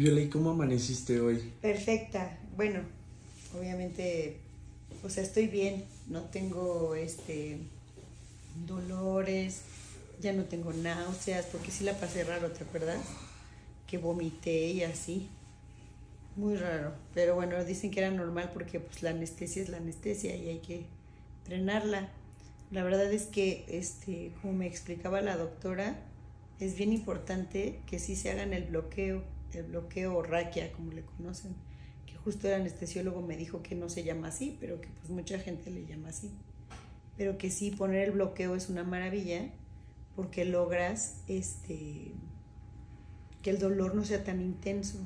Viola, ¿y cómo amaneciste hoy? Perfecta. Bueno, obviamente, o sea, estoy bien. No tengo este dolores, ya no tengo náuseas, porque sí la pasé raro, ¿te acuerdas? Que vomité y así. Muy raro. Pero bueno, dicen que era normal porque pues la anestesia es la anestesia y hay que frenarla. La verdad es que, este, como me explicaba la doctora, es bien importante que sí se hagan el bloqueo, el bloqueo raquia, como le conocen, que justo el anestesiólogo me dijo que no se llama así, pero que pues mucha gente le llama así. Pero que sí poner el bloqueo es una maravilla porque logras este que el dolor no sea tan intenso.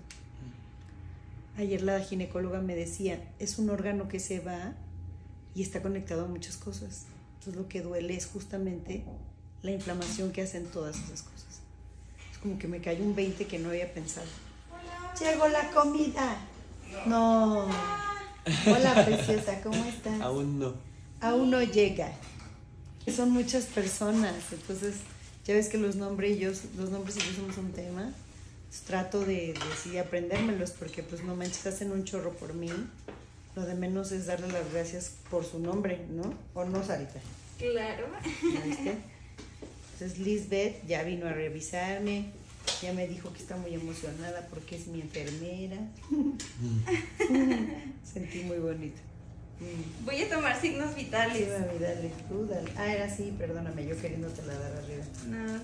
Ayer la ginecóloga me decía, es un órgano que se va y está conectado a muchas cosas. Entonces lo que duele es justamente la inflamación que hacen todas esas cosas. Como que me cayó un 20 que no había pensado. Llegó la comida. No. Hola, preciosa, ¿cómo estás? Aún no. Aún no llega. Son muchas personas, entonces ya ves que los nombres y yo, los nombres y yo somos un tema. Pues trato de, de sí aprendérmelos porque pues no manches, hacen un chorro por mí. Lo de menos es darle las gracias por su nombre, ¿no? ¿O no, Sarita? Claro. ¿Viste? Entonces Lisbeth ya vino a revisarme, ya me dijo que está muy emocionada porque es mi enfermera. Sentí muy bonito. Mm. Voy a tomar signos Sí, vitales. mami, dale, tú dale. Ah, era así, perdóname, yo queriéndote la dar arriba. No.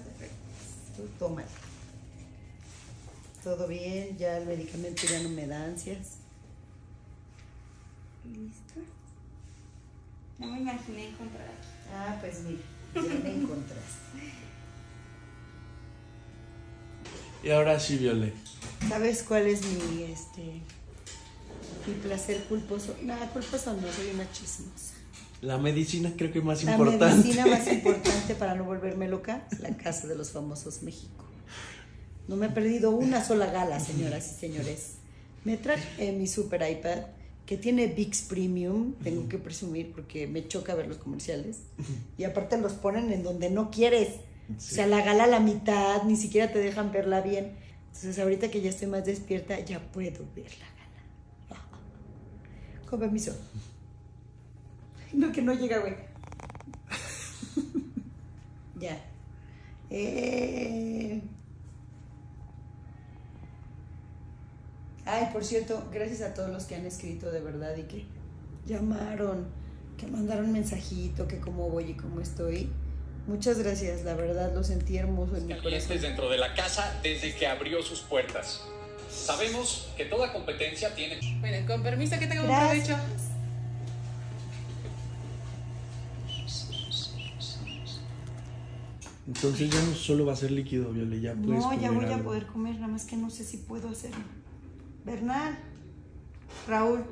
Tú toma. Todo bien, ya el medicamento ya no me da ansias. ¿Listo? No me imaginé encontrar aquí. Ah, pues mira, ya me encontraste. Y ahora sí, Viola. ¿Sabes cuál es mi, este, mi placer culposo? Nada, culposo no, soy una chismosa. La medicina creo que es más La importante. medicina más importante para no volverme loca, la casa de los famosos México. No me he perdido una sola gala, señoras y señores. Me traje mi super iPad que tiene VIX Premium, tengo que presumir porque me choca ver los comerciales. Y aparte los ponen en donde no quieres. O sea, la gala a la mitad, ni siquiera te dejan verla bien. Entonces, ahorita que ya estoy más despierta, ya puedo ver la gala. Con permiso. No, que no llega, güey. ya. Eh... Ay, por cierto, gracias a todos los que han escrito de verdad y que llamaron, que mandaron mensajito, que cómo voy y cómo estoy. Muchas gracias, la verdad lo sentí hermoso en mi corazón. dentro de la casa desde que abrió sus puertas. Sabemos que toda competencia tiene Bueno, con permiso que tenga un provecho. Entonces ya no solo va a ser líquido, Viola, ya puedes No, ya comer voy a poder comer, nada más que no sé si puedo hacerlo. Bernal, Raúl,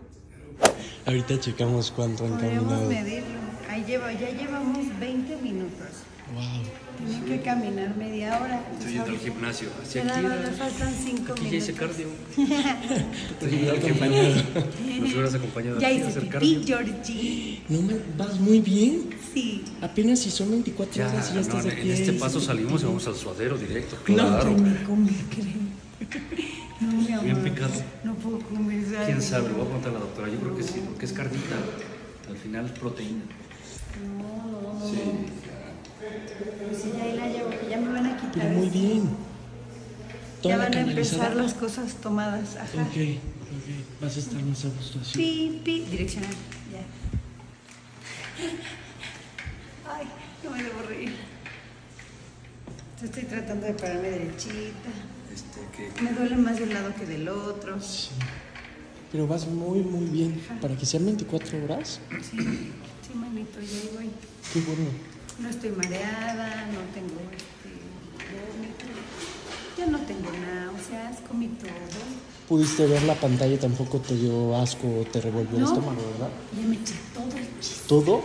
Ahorita checamos cuánto han podríamos caminado. medirlo. Ahí lleva, ya llevamos 20 minutos. Wow. Tienen que caminar media hora. Estoy yendo al gimnasio. Hacia aquí. nada, me faltan 5 Aquí ya hice minutos. cardio. Estoy yendo al gimnasio. Nos hubieras acompañado Ya aquí a hice hacer pipí, cardio. Georgie. No me vas muy bien. Sí. Apenas si son 24 Ya, horas y ya no, estás en aquí. este paso salimos y vamos al suadero directo. No, Claro. Ay, ni comer, creo. No, mi amor. Bien picado. ¿Quién sabe? Le voy a preguntar a la doctora. Yo creo que sí, porque es carnita. Al final es proteína. No, no, no. Sí. Pero si ya ahí la llevo, que ya me van a quitar. Pero muy bien. Ya Toda van a empezar las cosas tomadas. Ajá. Ok, ok. Vas a estar más a gusto así. Pi, pi, direccional. Ya. Ay, no me debo reír. Estoy tratando de pararme derechita. Este, que Me duele más de un lado que del otro. Sí. Pero vas muy, muy bien. Para que sean 24 horas. Sí, sí, manito, ya ahí voy. Qué bueno. No estoy mareada, no tengo este. Ya no tengo náuseas, comí todo. Pudiste ver la pantalla, tampoco te dio asco o te revolvió el estómago, ¿verdad? Ya me eché todo el chiste. ¿Todo?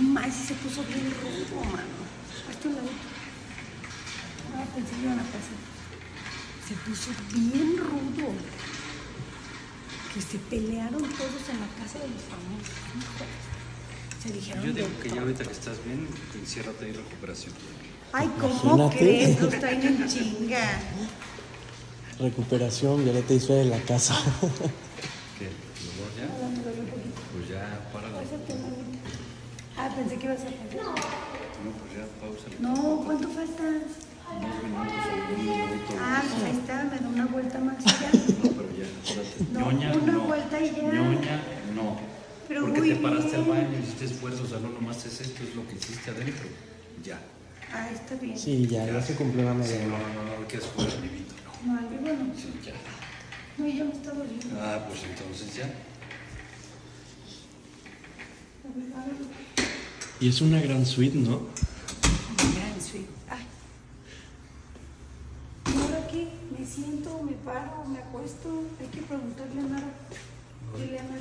No más, se puso bien rudo, mano. Es la otra. No, pensé que iban a pasar. Se puso bien rudo. Que se pelearon todos en la casa de los famosos. Hijo. Se dijeron yo de digo que ya ahorita que estás bien, enciérrate ahí en recuperación. Ay, ¿cómo Imagínate. crees? Nos traen en chinga. Recuperación, Violeta y Fer en la casa. ¿Qué? ¿Los dos ya? Pues ya, párale. Ah, pensé que ibas a poner. No, pues ya, pausa. No, ¿cuánto falta? Ah, pues ahí está, me da una vuelta más allá. No, pero ya, espérate. No, Ñoña, una no. vuelta y ya. Ñoña, no. Pero Porque te paraste al baño, hiciste esfuerzo, o sea, no nomás es esto, es lo que hiciste adentro. Ya. Ah, está bien. Sí, ya, ya se cumplió la Sí, media no, hora. no, no, no quieres jugar al vivito, no. No, al vivo no. Sí, ya. No, ya me está doliendo. Ah, pues entonces ya. A ver, a ver. Y es una gran suite, ¿no? Gran suite. Ay. ¿Y ahora qué? ¿Me siento, me paro, me acuesto? Hay que preguntarle a Nara. Dile a Nara.